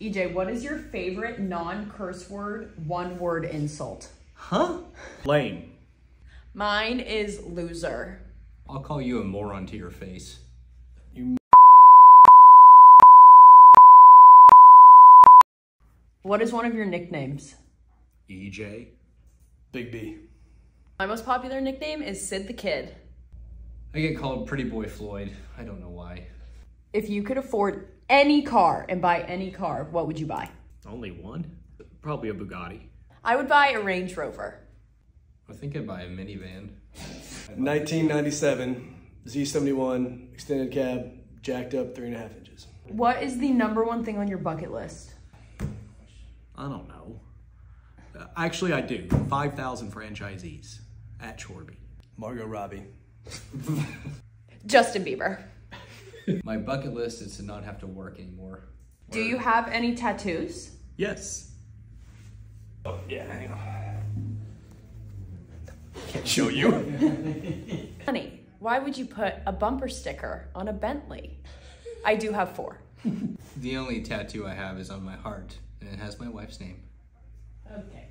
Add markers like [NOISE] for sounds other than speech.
EJ, what is your favorite non-curse word, one word insult? Huh? Lame. Mine is loser. I'll call you a moron to your face. You What is one of your nicknames? EJ. Big B. My most popular nickname is Sid the Kid. I get called Pretty Boy Floyd. I don't know why. If you could afford any car and buy any car, what would you buy? Only one? Probably a Bugatti. I would buy a Range Rover. I think I'd buy a minivan. 1997 Z71 extended cab, jacked up three and a half inches. What is the number one thing on your bucket list? I don't know. Uh, actually, I do. 5,000 franchisees at Chorby. Margot Robbie. Justin Bieber. [LAUGHS] My bucket list is to not have to work anymore. Do you have any tattoos? Yes. Oh, yeah, hang on. Can't show you. [LAUGHS] Honey, why would you put a bumper sticker on a Bentley? I do have four. [LAUGHS] The only tattoo I have is on my heart, and it has my wife's name. Okay.